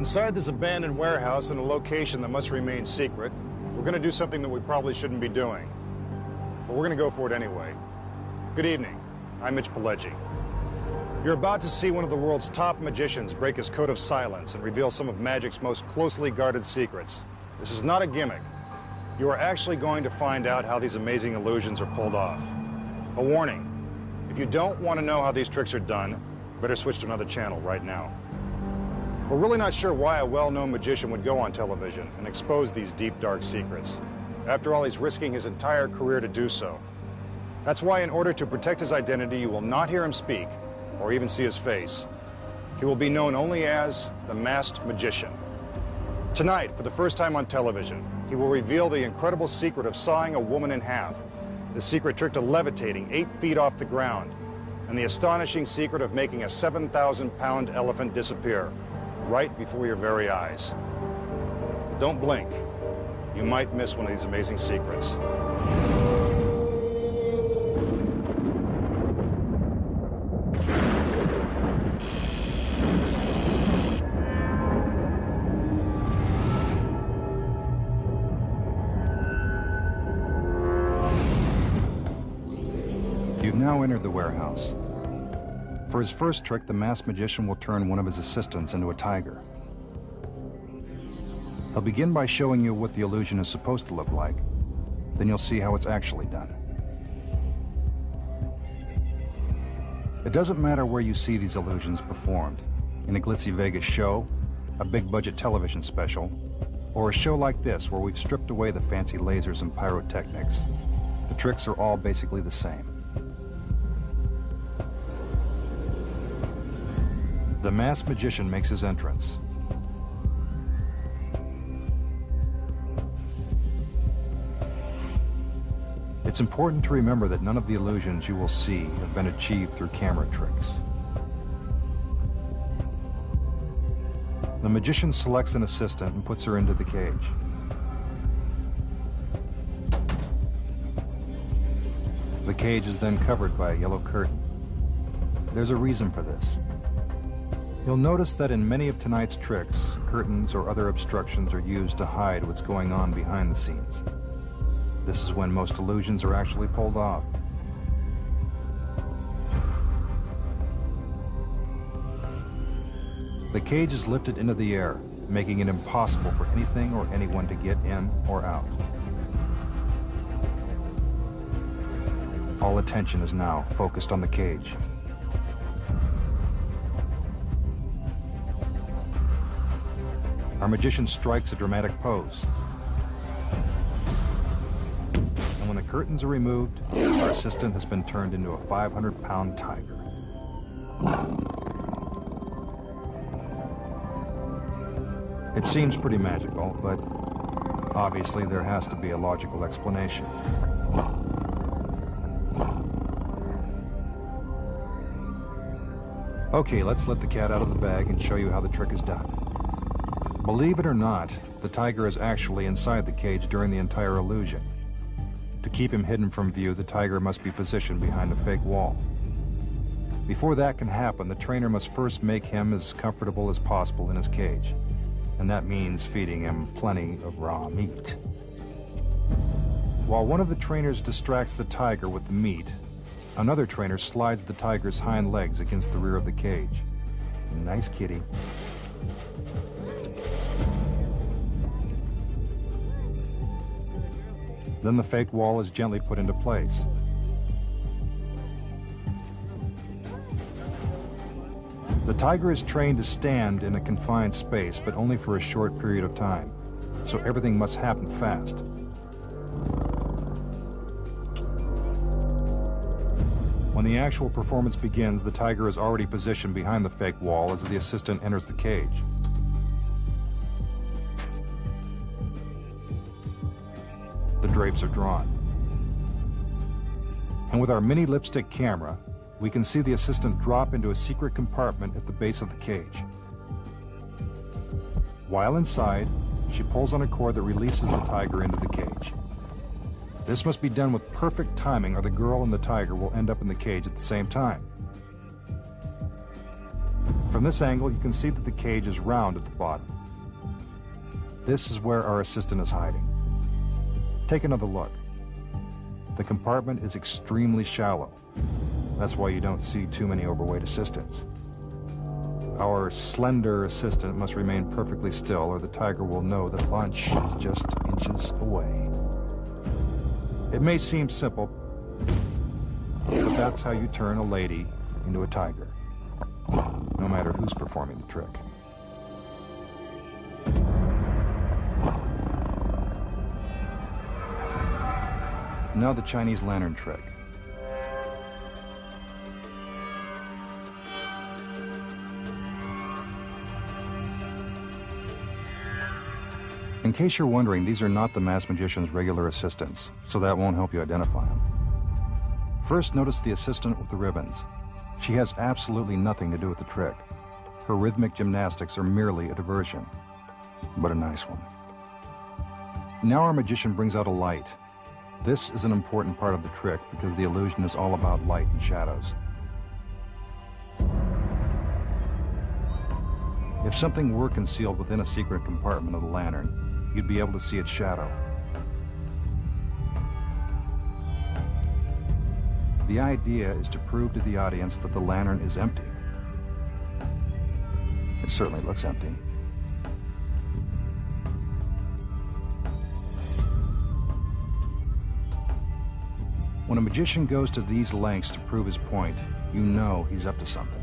Inside this abandoned warehouse in a location that must remain secret, we're going to do something that we probably shouldn't be doing. But we're going to go for it anyway. Good evening. I'm Mitch Pileggi. You're about to see one of the world's top magicians break his code of silence and reveal some of magic's most closely guarded secrets. This is not a gimmick. You are actually going to find out how these amazing illusions are pulled off. A warning, if you don't want to know how these tricks are done, better switch to another channel right now. We're really not sure why a well-known magician would go on television and expose these deep, dark secrets. After all, he's risking his entire career to do so. That's why in order to protect his identity, you will not hear him speak or even see his face. He will be known only as the Masked Magician. Tonight, for the first time on television, he will reveal the incredible secret of sawing a woman in half, the secret trick to levitating eight feet off the ground, and the astonishing secret of making a 7,000-pound elephant disappear right before your very eyes. Don't blink. You might miss one of these amazing secrets. You've now entered the warehouse. For his first trick, the masked magician will turn one of his assistants into a tiger. He'll begin by showing you what the illusion is supposed to look like. Then you'll see how it's actually done. It doesn't matter where you see these illusions performed, in a glitzy Vegas show, a big budget television special, or a show like this where we've stripped away the fancy lasers and pyrotechnics. The tricks are all basically the same. The masked magician makes his entrance. It's important to remember that none of the illusions you will see have been achieved through camera tricks. The magician selects an assistant and puts her into the cage. The cage is then covered by a yellow curtain. There's a reason for this. You'll notice that in many of tonight's tricks, curtains or other obstructions are used to hide what's going on behind the scenes. This is when most illusions are actually pulled off. The cage is lifted into the air, making it impossible for anything or anyone to get in or out. All attention is now focused on the cage. Our magician strikes a dramatic pose. And when the curtains are removed, our assistant has been turned into a 500-pound tiger. It seems pretty magical, but obviously there has to be a logical explanation. Okay, let's let the cat out of the bag and show you how the trick is done. Believe it or not, the tiger is actually inside the cage during the entire illusion. To keep him hidden from view, the tiger must be positioned behind a fake wall. Before that can happen, the trainer must first make him as comfortable as possible in his cage. And that means feeding him plenty of raw meat. While one of the trainers distracts the tiger with the meat, another trainer slides the tiger's hind legs against the rear of the cage. Nice kitty. Then the fake wall is gently put into place. The tiger is trained to stand in a confined space, but only for a short period of time, so everything must happen fast. When the actual performance begins, the tiger is already positioned behind the fake wall as the assistant enters the cage. Drapes are drawn. And with our mini lipstick camera, we can see the assistant drop into a secret compartment at the base of the cage. While inside, she pulls on a cord that releases the tiger into the cage. This must be done with perfect timing or the girl and the tiger will end up in the cage at the same time. From this angle, you can see that the cage is round at the bottom. This is where our assistant is hiding. Take another look. The compartment is extremely shallow. That's why you don't see too many overweight assistants. Our slender assistant must remain perfectly still or the tiger will know that lunch is just inches away. It may seem simple, but that's how you turn a lady into a tiger, no matter who's performing the trick. Now the Chinese lantern trick. In case you're wondering, these are not the masked magician's regular assistants, so that won't help you identify them. First, notice the assistant with the ribbons. She has absolutely nothing to do with the trick. Her rhythmic gymnastics are merely a diversion, but a nice one. Now our magician brings out a light. This is an important part of the trick because the illusion is all about light and shadows. If something were concealed within a secret compartment of the lantern, you'd be able to see its shadow. The idea is to prove to the audience that the lantern is empty. It certainly looks empty. When a magician goes to these lengths to prove his point, you know he's up to something.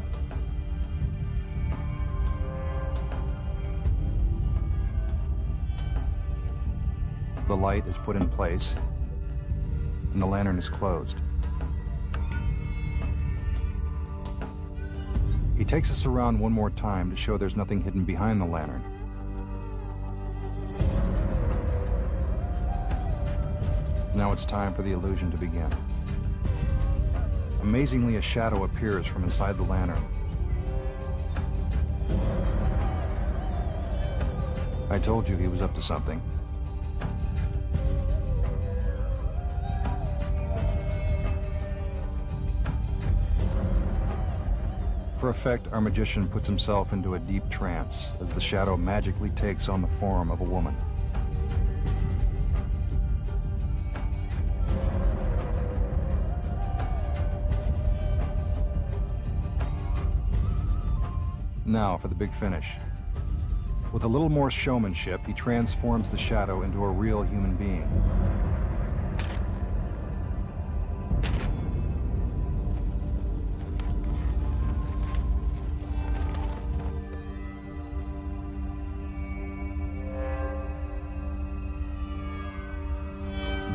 The light is put in place, and the lantern is closed. He takes us around one more time to show there's nothing hidden behind the lantern. Now it's time for the illusion to begin. Amazingly, a shadow appears from inside the lantern. I told you he was up to something. For effect, our magician puts himself into a deep trance as the shadow magically takes on the form of a woman. Now for the big finish. With a little more showmanship, he transforms the shadow into a real human being.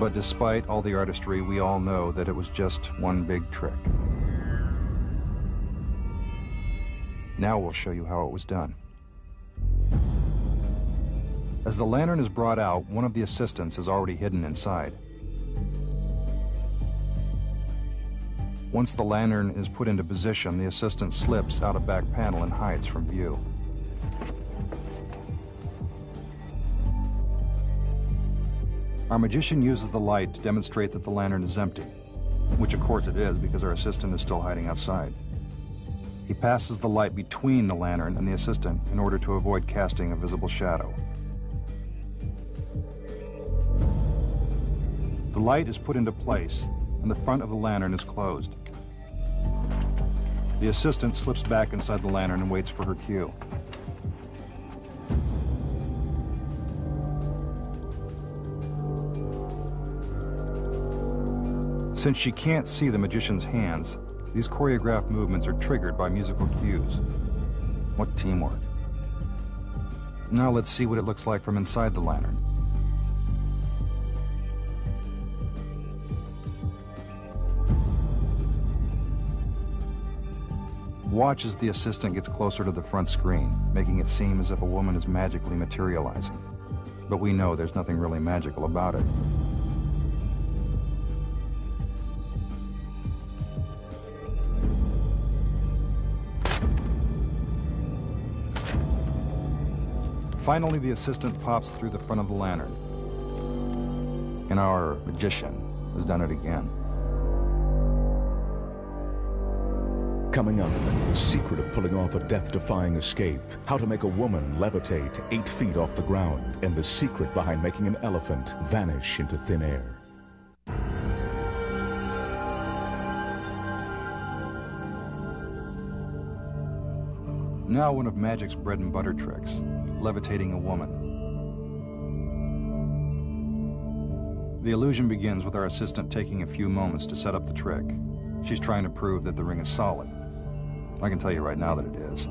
But despite all the artistry, we all know that it was just one big trick. Now we'll show you how it was done. As the lantern is brought out, one of the assistants is already hidden inside. Once the lantern is put into position, the assistant slips out a back panel and hides from view. Our magician uses the light to demonstrate that the lantern is empty, which of course it is because our assistant is still hiding outside. He passes the light between the lantern and the assistant in order to avoid casting a visible shadow. The light is put into place and the front of the lantern is closed. The assistant slips back inside the lantern and waits for her cue. Since she can't see the magician's hands, these choreographed movements are triggered by musical cues. What teamwork. Now let's see what it looks like from inside the lantern. Watch as the assistant gets closer to the front screen, making it seem as if a woman is magically materializing. But we know there's nothing really magical about it. Finally, the assistant pops through the front of the lantern. And our magician has done it again. Coming up, the secret of pulling off a death-defying escape, how to make a woman levitate eight feet off the ground, and the secret behind making an elephant vanish into thin air. Now one of Magic's bread and butter tricks, levitating a woman. The illusion begins with our assistant taking a few moments to set up the trick. She's trying to prove that the ring is solid. I can tell you right now that it is.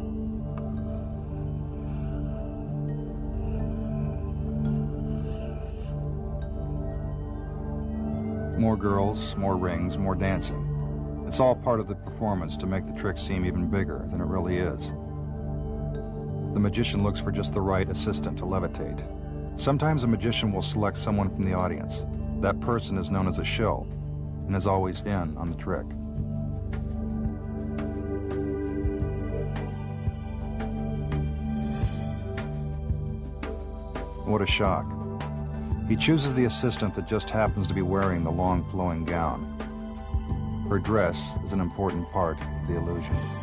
More girls, more rings, more dancing. It's all part of the performance to make the trick seem even bigger than it really is. The magician looks for just the right assistant to levitate. Sometimes a magician will select someone from the audience. That person is known as a shill and is always in on the trick. What a shock. He chooses the assistant that just happens to be wearing the long flowing gown. Her dress is an important part of the illusion.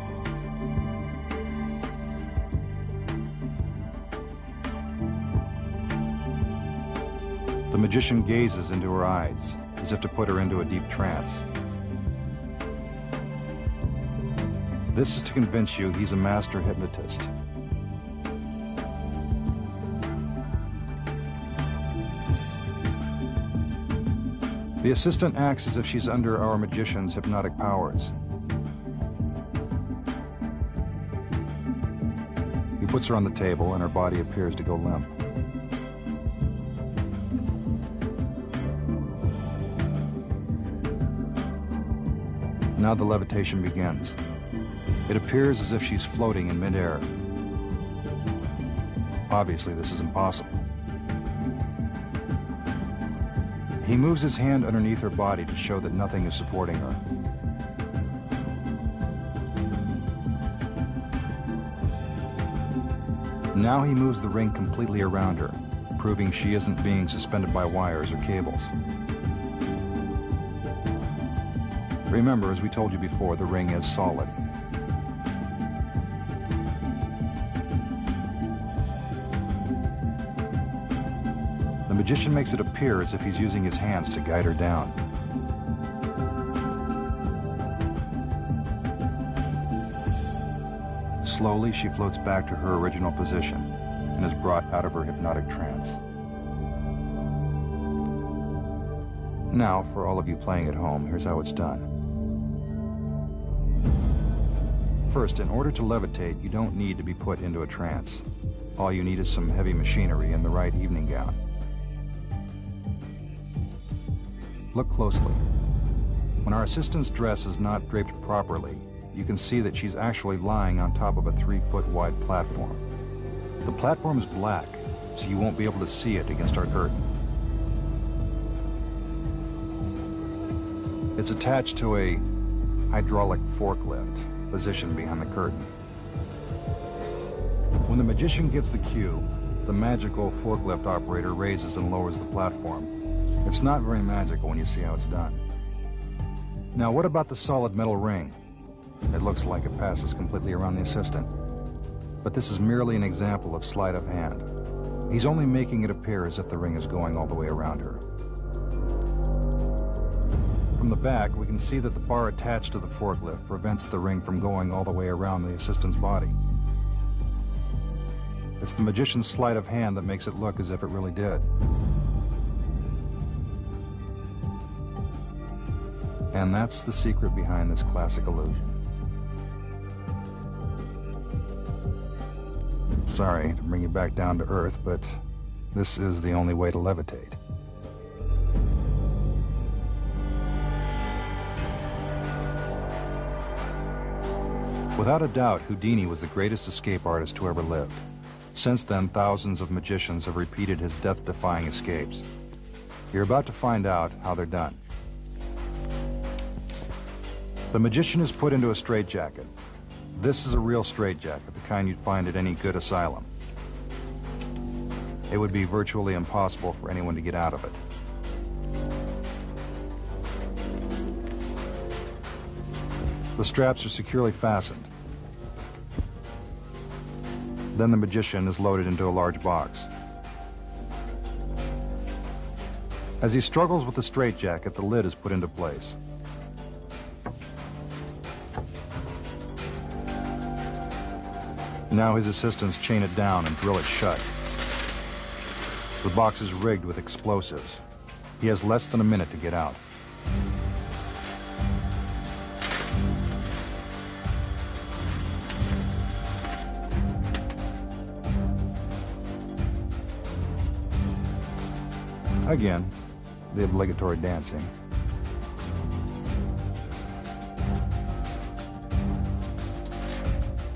The magician gazes into her eyes, as if to put her into a deep trance. This is to convince you he's a master hypnotist. The assistant acts as if she's under our magician's hypnotic powers. He puts her on the table and her body appears to go limp. Now the levitation begins. It appears as if she's floating in midair. Obviously, this is impossible. He moves his hand underneath her body to show that nothing is supporting her. Now he moves the ring completely around her, proving she isn't being suspended by wires or cables. Remember, as we told you before, the ring is solid. The magician makes it appear as if he's using his hands to guide her down. Slowly, she floats back to her original position and is brought out of her hypnotic trance. Now, for all of you playing at home, here's how it's done. First, in order to levitate, you don't need to be put into a trance. All you need is some heavy machinery and the right evening gown. Look closely. When our assistant's dress is not draped properly, you can see that she's actually lying on top of a three-foot wide platform. The platform is black, so you won't be able to see it against our curtain. It's attached to a hydraulic forklift positioned behind the curtain. When the magician gives the cue, the magical forklift operator raises and lowers the platform. It's not very magical when you see how it's done. Now, what about the solid metal ring? It looks like it passes completely around the assistant. But this is merely an example of sleight of hand. He's only making it appear as if the ring is going all the way around her. From the back, we can see that the bar attached to the forklift prevents the ring from going all the way around the assistant's body. It's the magician's sleight of hand that makes it look as if it really did. And that's the secret behind this classic illusion. Sorry to bring you back down to earth, but this is the only way to levitate. Without a doubt, Houdini was the greatest escape artist who ever lived. Since then, thousands of magicians have repeated his death-defying escapes. You're about to find out how they're done. The magician is put into a straitjacket. This is a real straitjacket, the kind you'd find at any good asylum. It would be virtually impossible for anyone to get out of it. The straps are securely fastened. Then the magician is loaded into a large box. As he struggles with the straitjacket, the lid is put into place. Now his assistants chain it down and drill it shut. The box is rigged with explosives. He has less than a minute to get out. Again, the obligatory dancing.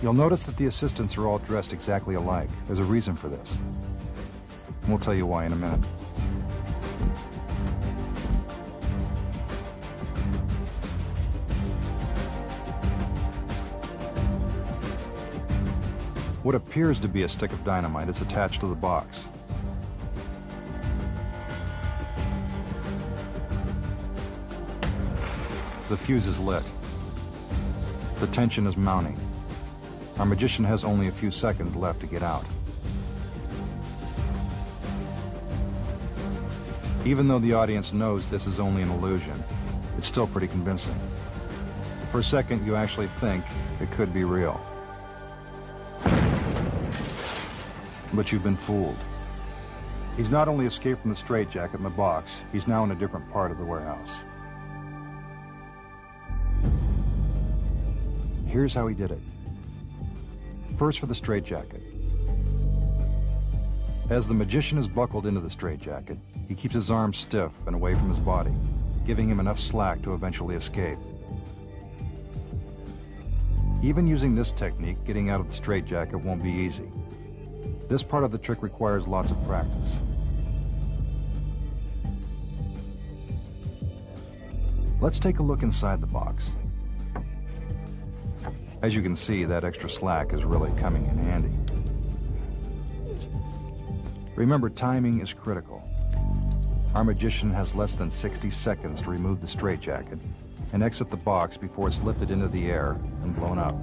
You'll notice that the assistants are all dressed exactly alike. There's a reason for this. We'll tell you why in a minute. What appears to be a stick of dynamite is attached to the box. The fuse is lit. The tension is mounting. Our magician has only a few seconds left to get out. Even though the audience knows this is only an illusion, it's still pretty convincing. For a second, you actually think it could be real. But you've been fooled. He's not only escaped from the straitjacket in the box, he's now in a different part of the warehouse. Here's how he did it. First for the straitjacket. As the magician is buckled into the straitjacket, he keeps his arms stiff and away from his body, giving him enough slack to eventually escape. Even using this technique, getting out of the straitjacket won't be easy. This part of the trick requires lots of practice. Let's take a look inside the box. As you can see, that extra slack is really coming in handy. Remember, timing is critical. Our magician has less than 60 seconds to remove the straitjacket and exit the box before it's lifted into the air and blown up.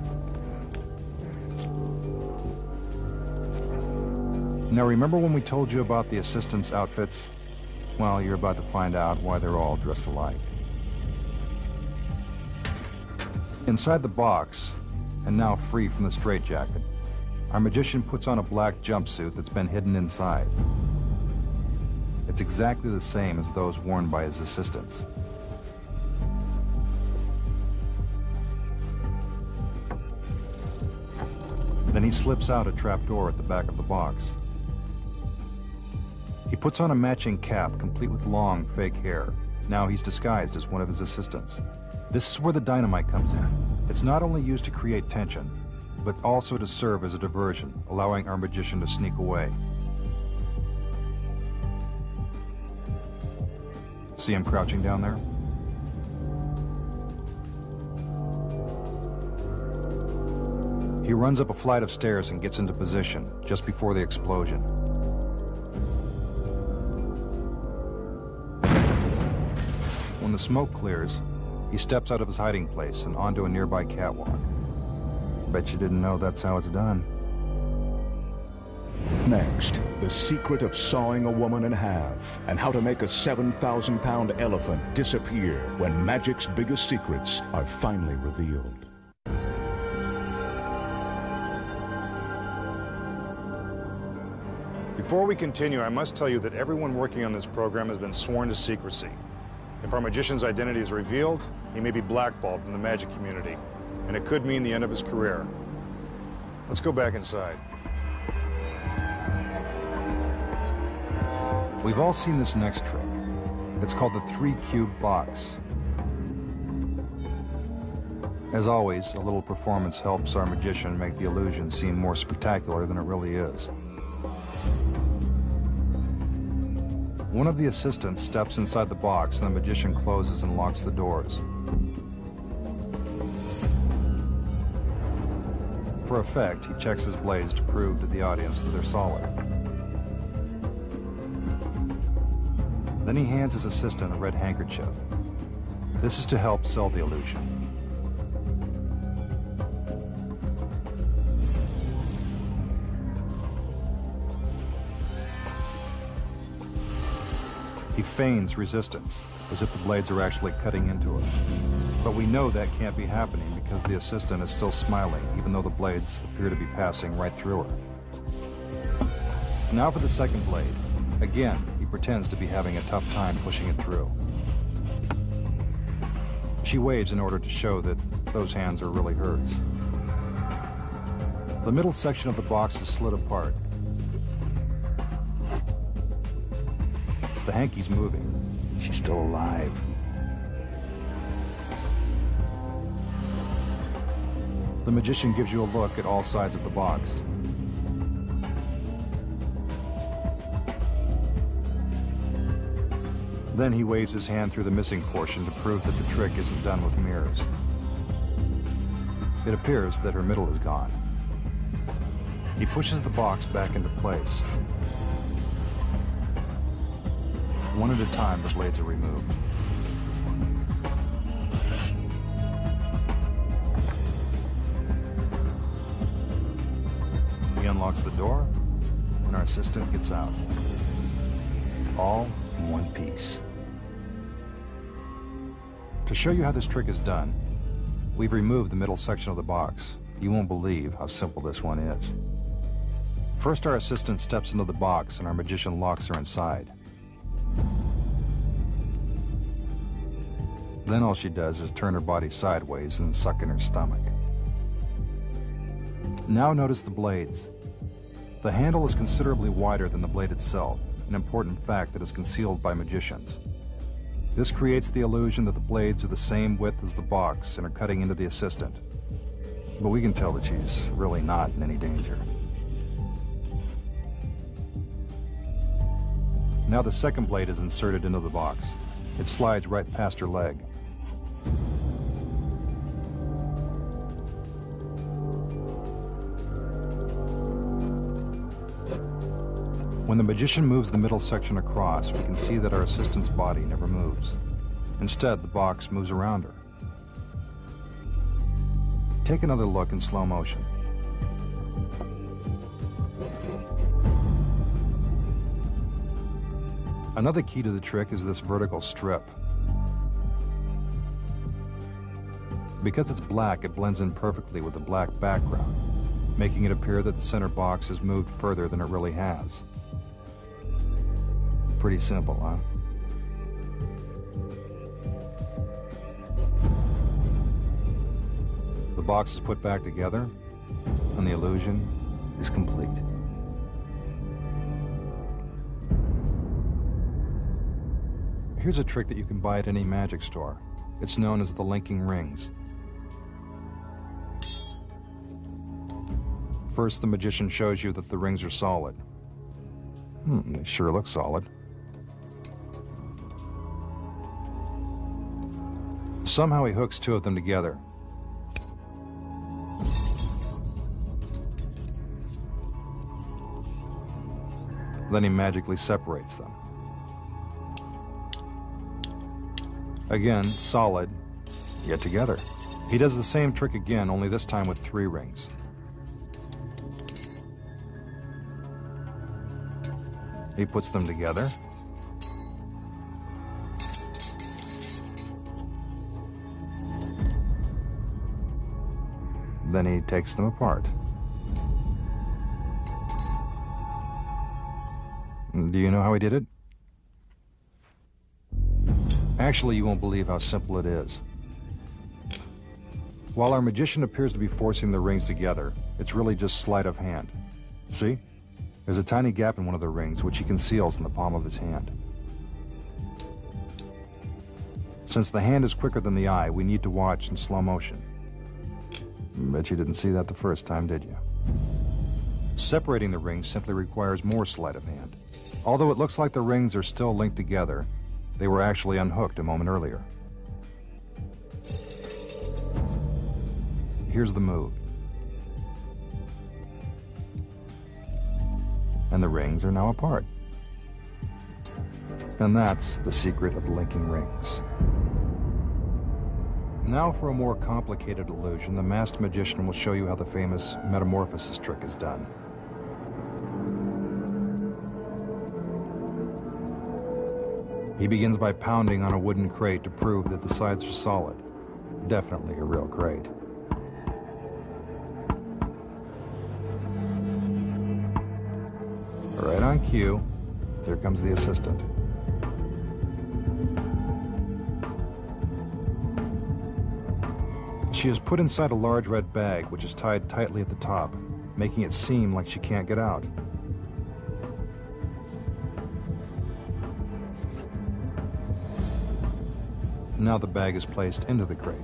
Now remember when we told you about the assistants' outfits? Well, you're about to find out why they're all dressed alike. Inside the box, and now free from the straitjacket. Our magician puts on a black jumpsuit that's been hidden inside. It's exactly the same as those worn by his assistants. Then he slips out a trapdoor at the back of the box. He puts on a matching cap complete with long, fake hair. Now he's disguised as one of his assistants. This is where the dynamite comes in. It's not only used to create tension, but also to serve as a diversion, allowing our magician to sneak away. See him crouching down there? He runs up a flight of stairs and gets into position just before the explosion. When the smoke clears, he steps out of his hiding place and onto a nearby catwalk. Bet you didn't know that's how it's done. Next, the secret of sawing a woman in half and how to make a 7,000 pound elephant disappear when magic's biggest secrets are finally revealed. Before we continue, I must tell you that everyone working on this program has been sworn to secrecy. If our magician's identity is revealed, he may be blackballed from the magic community, and it could mean the end of his career. Let's go back inside. We've all seen this next trick. It's called the three-cube box. As always, a little performance helps our magician make the illusion seem more spectacular than it really is. One of the assistants steps inside the box and the magician closes and locks the doors. for effect, he checks his blades to prove to the audience that they're solid. Then he hands his assistant a red handkerchief. This is to help sell the illusion. He feigns resistance, as if the blades are actually cutting into it. But we know that can't be happening because the assistant is still smiling, even though the blades appear to be passing right through her. Now for the second blade. Again, he pretends to be having a tough time pushing it through. She waves in order to show that those hands are really hers. The middle section of the box is slid apart. The hanky's moving. She's still alive. The magician gives you a look at all sides of the box. Then he waves his hand through the missing portion to prove that the trick isn't done with mirrors. It appears that her middle is gone. He pushes the box back into place. One at a time, the blades are removed. The door, and our assistant gets out. All in one piece. To show you how this trick is done, we've removed the middle section of the box. You won't believe how simple this one is. First, our assistant steps into the box and our magician locks her inside. Then all she does is turn her body sideways and suck in her stomach. Now notice the blades. The handle is considerably wider than the blade itself, an important fact that is concealed by magicians. This creates the illusion that the blades are the same width as the box and are cutting into the assistant. But we can tell that she's really not in any danger. Now the second blade is inserted into the box. It slides right past her leg. The magician moves the middle section across, we can see that our assistant's body never moves. Instead, the box moves around her. Take another look in slow motion. Another key to the trick is this vertical strip. Because it's black, it blends in perfectly with the black background, making it appear that the center box has moved further than it really has. Pretty simple, huh? The box is put back together, and the illusion is complete. Here's a trick that you can buy at any magic store. It's known as the linking rings. First, the magician shows you that the rings are solid. Hmm, they sure look solid. Somehow he hooks two of them together. Then he magically separates them. Again, solid, yet together. He does the same trick again, only this time with three rings. He puts them together. Then he takes them apart. Do you know how he did it? Actually, you won't believe how simple it is. While our magician appears to be forcing the rings together, it's really just sleight of hand. See? There's a tiny gap in one of the rings, which he conceals in the palm of his hand. Since the hand is quicker than the eye, we need to watch in slow motion. Bet you didn't see that the first time, did you? Separating the rings simply requires more sleight of hand. Although it looks like the rings are still linked together, they were actually unhooked a moment earlier. Here's the move. And the rings are now apart. And that's the secret of linking rings. Now for a more complicated illusion, the masked magician will show you how the famous metamorphosis trick is done. He begins by pounding on a wooden crate to prove that the sides are solid. Definitely a real crate. Right on cue, there comes the assistant. She is put inside a large red bag, which is tied tightly at the top, making it seem like she can't get out. Now the bag is placed into the crate.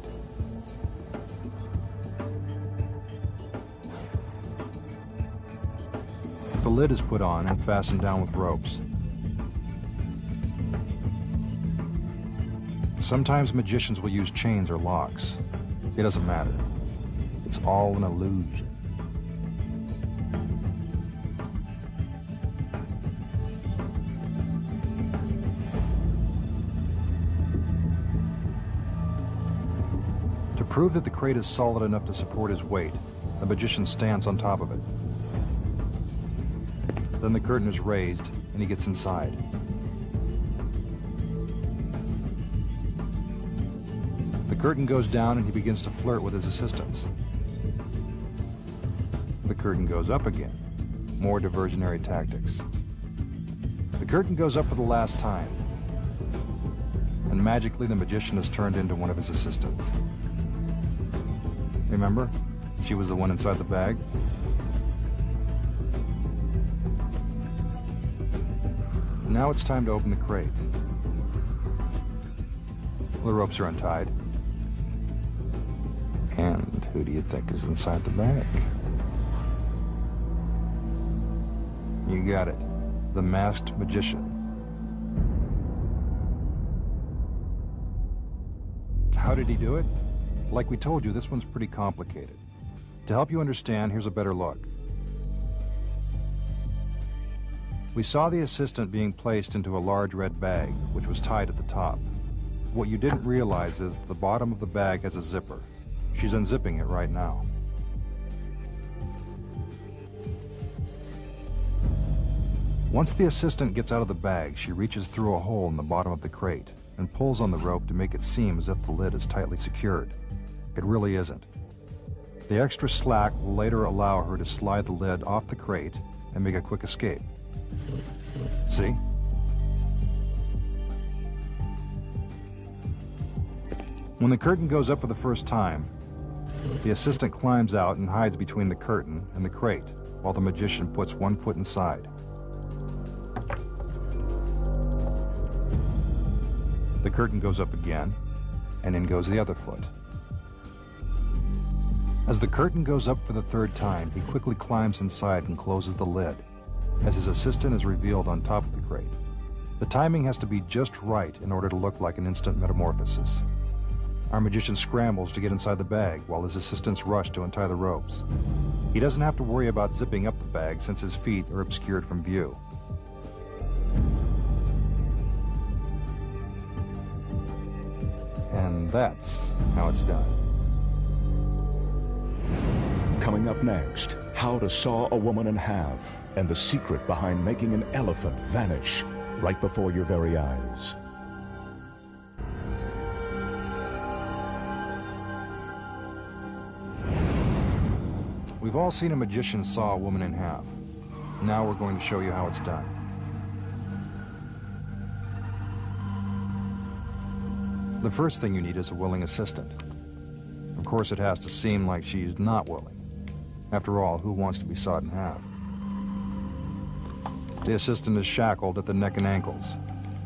The lid is put on and fastened down with ropes. Sometimes magicians will use chains or locks. It doesn't matter. It's all an illusion. To prove that the crate is solid enough to support his weight, the magician stands on top of it. Then the curtain is raised and he gets inside. The curtain goes down and he begins to flirt with his assistants. The curtain goes up again. More diversionary tactics. The curtain goes up for the last time. And magically the magician is turned into one of his assistants. Remember? She was the one inside the bag. Now it's time to open the crate. The ropes are untied. Who do you think is inside the bag? You got it. The masked magician. How did he do it? Like we told you, this one's pretty complicated. To help you understand, here's a better look. We saw the assistant being placed into a large red bag, which was tied at the top. What you didn't realize is the bottom of the bag has a zipper. She's unzipping it right now. Once the assistant gets out of the bag, she reaches through a hole in the bottom of the crate and pulls on the rope to make it seem as if the lid is tightly secured. It really isn't. The extra slack will later allow her to slide the lid off the crate and make a quick escape. See? When the curtain goes up for the first time, the assistant climbs out and hides between the curtain and the crate, while the magician puts one foot inside. The curtain goes up again, and in goes the other foot. As the curtain goes up for the third time, he quickly climbs inside and closes the lid, as his assistant is revealed on top of the crate. The timing has to be just right in order to look like an instant metamorphosis. Our magician scrambles to get inside the bag while his assistants rush to untie the ropes. He doesn't have to worry about zipping up the bag since his feet are obscured from view. And that's how it's done. Coming up next, how to saw a woman in half and the secret behind making an elephant vanish right before your very eyes. We've all seen a magician saw a woman in half. Now we're going to show you how it's done. The first thing you need is a willing assistant. Of course, it has to seem like she's not willing. After all, who wants to be sawed in half? The assistant is shackled at the neck and ankles.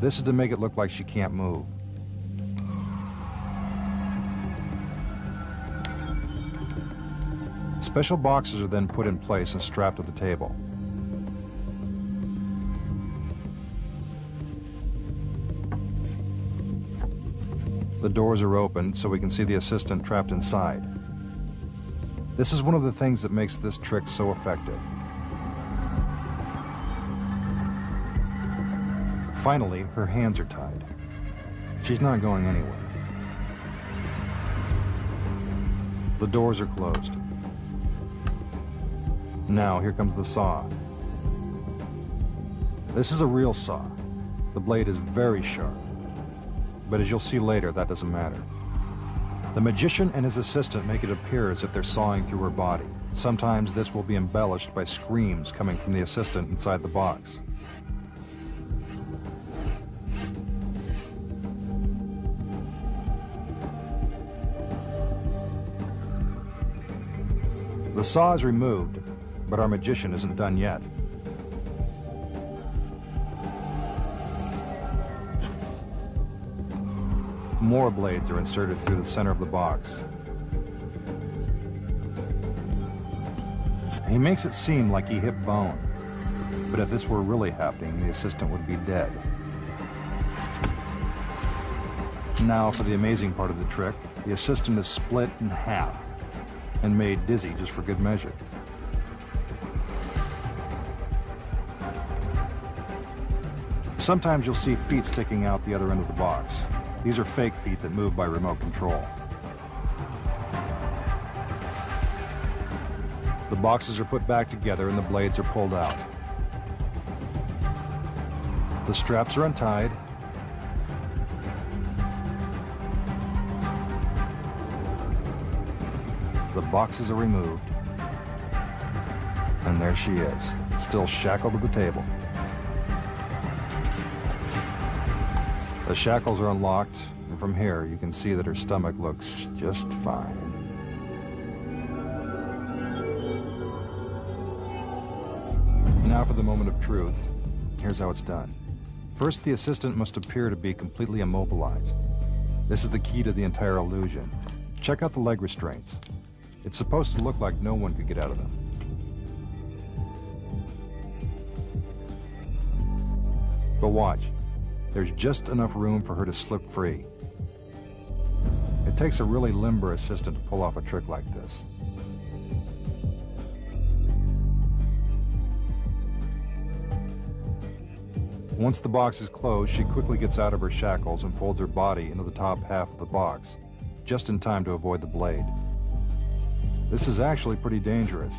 This is to make it look like she can't move. Special boxes are then put in place and strapped to the table. The doors are opened so we can see the assistant trapped inside. This is one of the things that makes this trick so effective. Finally, her hands are tied. She's not going anywhere. The doors are closed. Now, here comes the saw. This is a real saw. The blade is very sharp. But as you'll see later, that doesn't matter. The magician and his assistant make it appear as if they're sawing through her body. Sometimes this will be embellished by screams coming from the assistant inside the box. The saw is removed, but our magician isn't done yet. More blades are inserted through the center of the box. He makes it seem like he hit bone, but if this were really happening, the assistant would be dead. Now for the amazing part of the trick, the assistant is split in half and made dizzy just for good measure. Sometimes you'll see feet sticking out the other end of the box. These are fake feet that move by remote control. The boxes are put back together and the blades are pulled out. The straps are untied. The boxes are removed. And there she is, still shackled to the table. The shackles are unlocked, and from here you can see that her stomach looks just fine. Now for the moment of truth. Here's how it's done. First, the assistant must appear to be completely immobilized. This is the key to the entire illusion. Check out the leg restraints. It's supposed to look like no one could get out of them. But watch. There's just enough room for her to slip free. It takes a really limber assistant to pull off a trick like this. Once the box is closed, she quickly gets out of her shackles and folds her body into the top half of the box, just in time to avoid the blade. This is actually pretty dangerous.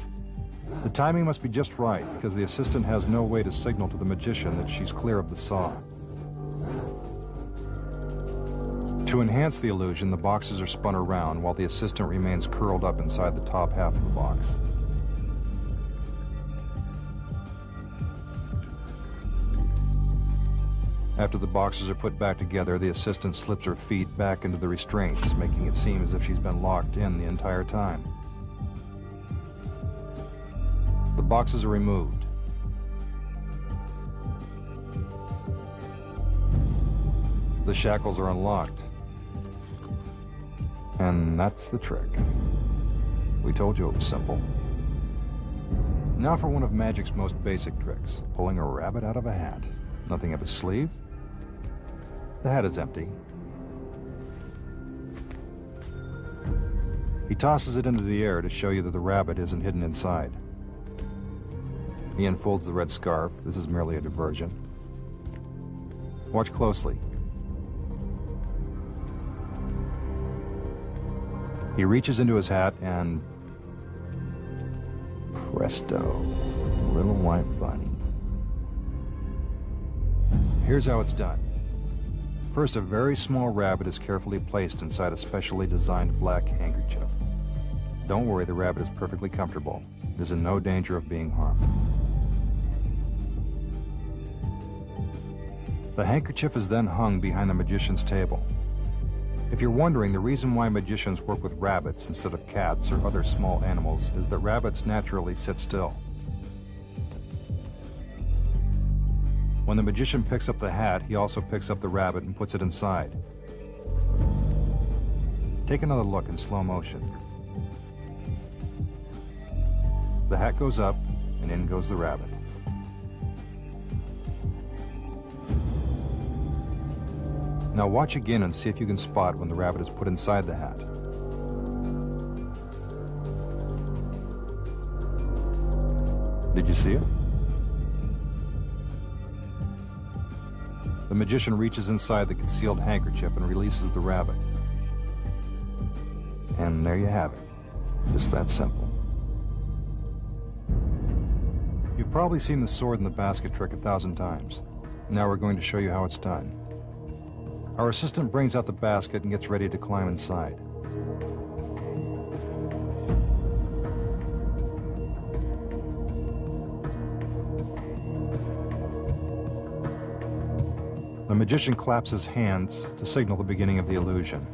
The timing must be just right, because the assistant has no way to signal to the magician that she's clear of the saw. To enhance the illusion, the boxes are spun around while the assistant remains curled up inside the top half of the box. After the boxes are put back together, the assistant slips her feet back into the restraints, making it seem as if she's been locked in the entire time. The boxes are removed. The shackles are unlocked. And that's the trick. We told you it was simple. Now for one of Magic's most basic tricks, pulling a rabbit out of a hat. Nothing up his sleeve. The hat is empty. He tosses it into the air to show you that the rabbit isn't hidden inside. He unfolds the red scarf. This is merely a diversion. Watch closely. He reaches into his hat and... Presto. Little white bunny. Here's how it's done. First, a very small rabbit is carefully placed inside a specially designed black handkerchief. Don't worry, the rabbit is perfectly comfortable. It is in no danger of being harmed. The handkerchief is then hung behind the magician's table. If you're wondering, the reason why magicians work with rabbits instead of cats or other small animals is that rabbits naturally sit still. When the magician picks up the hat, he also picks up the rabbit and puts it inside. Take another look in slow motion. The hat goes up, and in goes the rabbit. Now watch again and see if you can spot when the rabbit is put inside the hat. Did you see it? The magician reaches inside the concealed handkerchief and releases the rabbit. And there you have it. Just that simple. You've probably seen the sword in the basket trick a thousand times. Now we're going to show you how it's done. Our assistant brings out the basket and gets ready to climb inside. The magician claps his hands to signal the beginning of the illusion.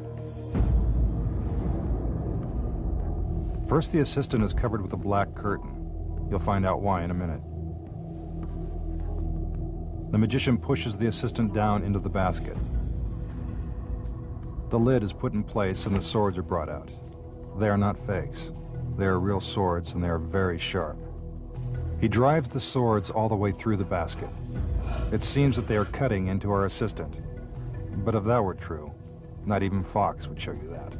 First, the assistant is covered with a black curtain. You'll find out why in a minute. The magician pushes the assistant down into the basket. The lid is put in place and the swords are brought out. They are not fakes. They are real swords and they are very sharp. He drives the swords all the way through the basket. It seems that they are cutting into our assistant. But if that were true, not even Fox would show you that.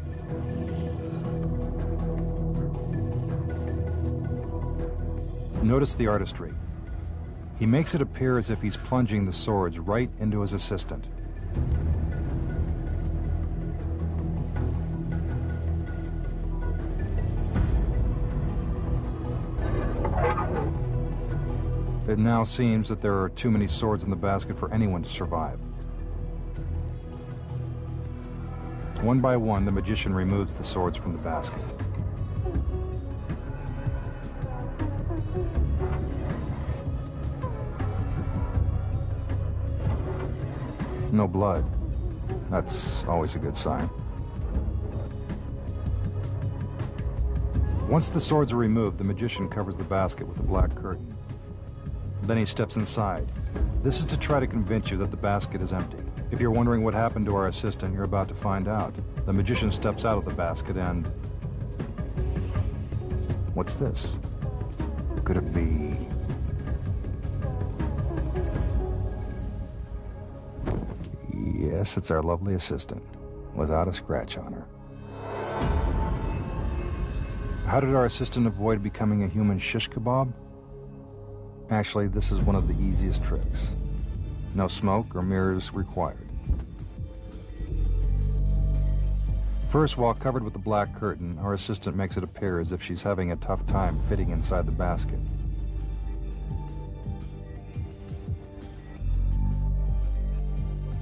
Notice the artistry. He makes it appear as if he's plunging the swords right into his assistant. It now seems that there are too many swords in the basket for anyone to survive. One by one, the magician removes the swords from the basket. No blood. That's always a good sign. Once the swords are removed, the magician covers the basket with a black curtain. Then he steps inside. This is to try to convince you that the basket is empty. If you're wondering what happened to our assistant, you're about to find out. The magician steps out of the basket and... What's this? Could it be... Yes, it's our lovely assistant, without a scratch on her. How did our assistant avoid becoming a human shish kebab? Actually, this is one of the easiest tricks. No smoke or mirrors required. First, while covered with the black curtain, our assistant makes it appear as if she's having a tough time fitting inside the basket.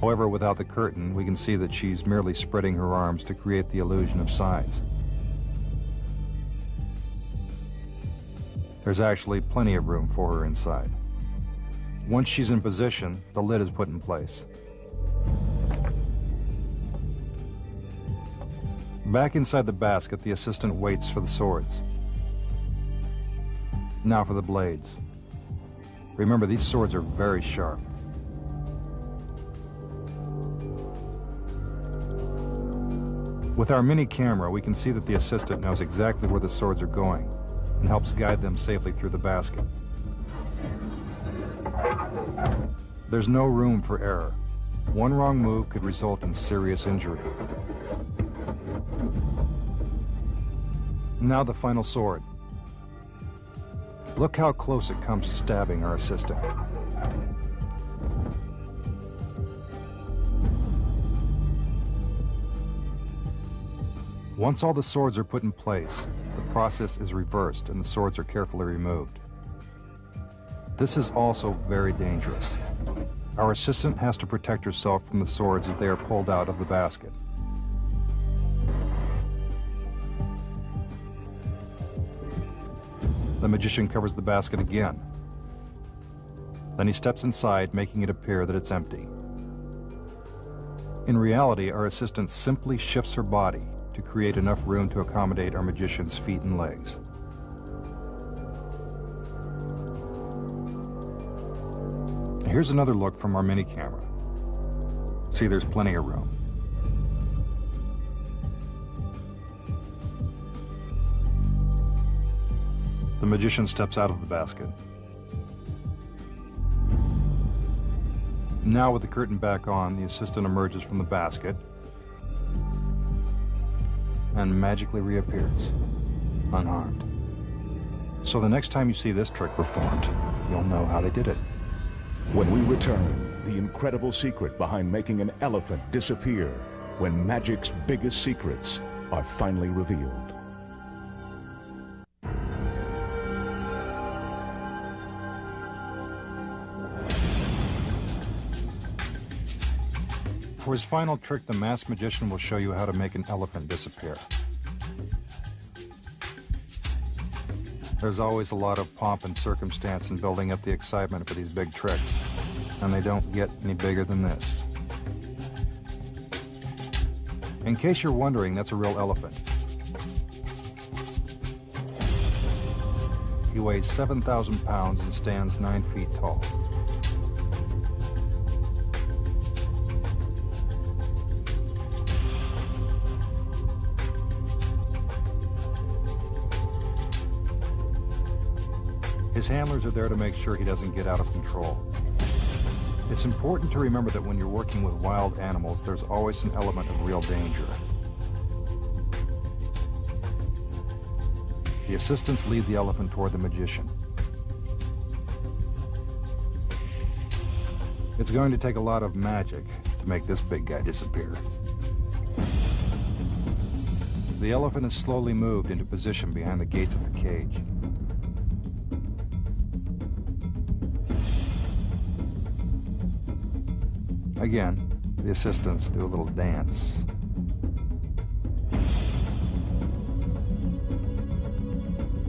However, without the curtain, we can see that she's merely spreading her arms to create the illusion of size. There's actually plenty of room for her inside. Once she's in position, the lid is put in place. Back inside the basket, the assistant waits for the swords. Now for the blades. Remember, these swords are very sharp. With our mini camera, we can see that the assistant knows exactly where the swords are going and helps guide them safely through the basket. There's no room for error. One wrong move could result in serious injury. Now the final sword. Look how close it comes to stabbing our assistant. Once all the swords are put in place, process is reversed and the swords are carefully removed. This is also very dangerous. Our assistant has to protect herself from the swords as they are pulled out of the basket. The magician covers the basket again. Then he steps inside, making it appear that it's empty. In reality, our assistant simply shifts her body to create enough room to accommodate our magician's feet and legs. Here's another look from our mini camera. See, there's plenty of room. The magician steps out of the basket. Now with the curtain back on, the assistant emerges from the basket and magically reappears, unharmed. So the next time you see this trick performed, you'll know how they did it. When we return, the incredible secret behind making an elephant disappear when magic's biggest secrets are finally revealed. For his final trick, the masked magician will show you how to make an elephant disappear. There's always a lot of pomp and circumstance in building up the excitement for these big tricks, and they don't get any bigger than this. In case you're wondering, that's a real elephant. He weighs 7,000 pounds and stands 9 feet tall. His handlers are there to make sure he doesn't get out of control. It's important to remember that when you're working with wild animals, there's always an element of real danger. The assistants lead the elephant toward the magician. It's going to take a lot of magic to make this big guy disappear. The elephant is slowly moved into position behind the gates of the cage. Again, the assistants do a little dance.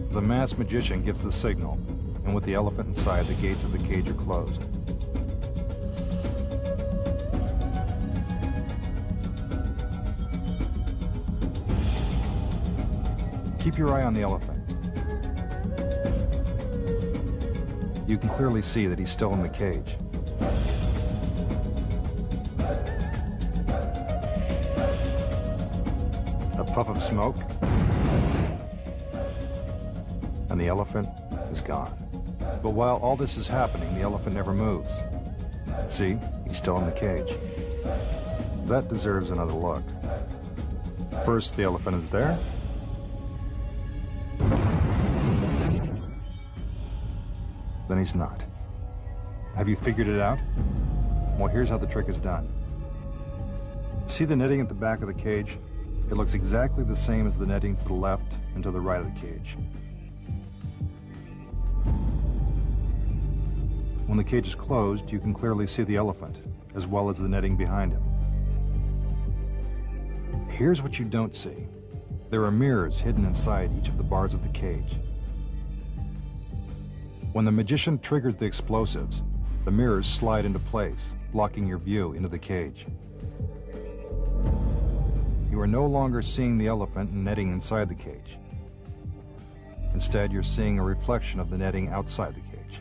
The masked magician gives the signal, and with the elephant inside, the gates of the cage are closed. Keep your eye on the elephant. You can clearly see that he's still in the cage. Smoke, and the elephant is gone. But while all this is happening, the elephant never moves. See, he's still in the cage. That deserves another look. First, the elephant is there. Then he's not. Have you figured it out? Well, here's how the trick is done. See the netting at the back of the cage? It looks exactly the same as the netting to the left and to the right of the cage. When the cage is closed, you can clearly see the elephant, as well as the netting behind him. Here's what you don't see. There are mirrors hidden inside each of the bars of the cage. When the magician triggers the explosives, the mirrors slide into place, blocking your view into the cage. You are no longer seeing the elephant and netting inside the cage. Instead, you're seeing a reflection of the netting outside the cage.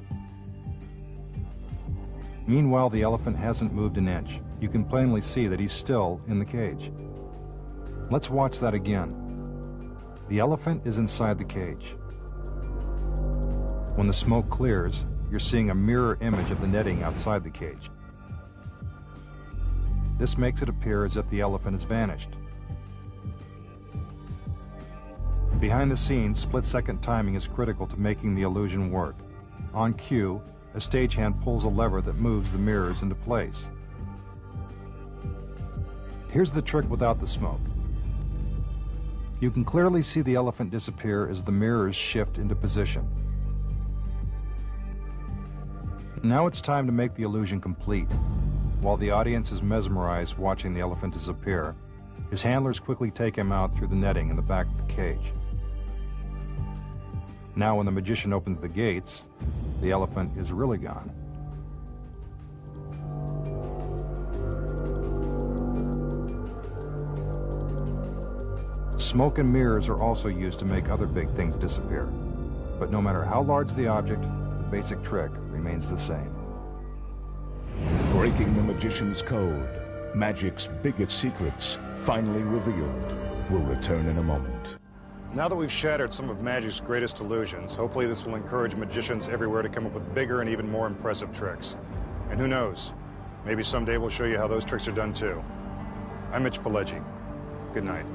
Meanwhile, the elephant hasn't moved an inch. You can plainly see that he's still in the cage. Let's watch that again. The elephant is inside the cage. When the smoke clears, you're seeing a mirror image of the netting outside the cage. This makes it appear as if the elephant has vanished. Behind the scenes, split-second timing is critical to making the illusion work. On cue, a stagehand pulls a lever that moves the mirrors into place. Here's the trick without the smoke. You can clearly see the elephant disappear as the mirrors shift into position. Now it's time to make the illusion complete. While the audience is mesmerized watching the elephant disappear, his handlers quickly take him out through the netting in the back of the cage. Now when the magician opens the gates, the elephant is really gone. Smoke and mirrors are also used to make other big things disappear. But no matter how large the object, the basic trick remains the same. Breaking the magician's code, magic's biggest secrets, finally revealed, will return in a moment. Now that we've shattered some of magic's greatest illusions, hopefully this will encourage magicians everywhere to come up with bigger and even more impressive tricks. And who knows, maybe someday we'll show you how those tricks are done too. I'm Mitch Pileggi. Good night.